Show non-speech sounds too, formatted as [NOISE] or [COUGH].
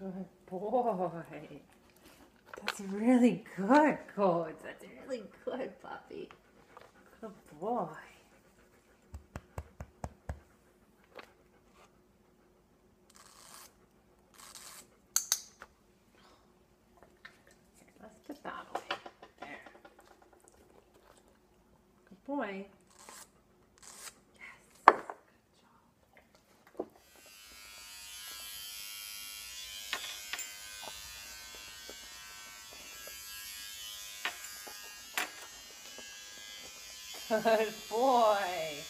Good boy. That's really good, Codes. That's really good, puppy. Good boy. Let's put that away. There. Good boy. Good [LAUGHS] boy.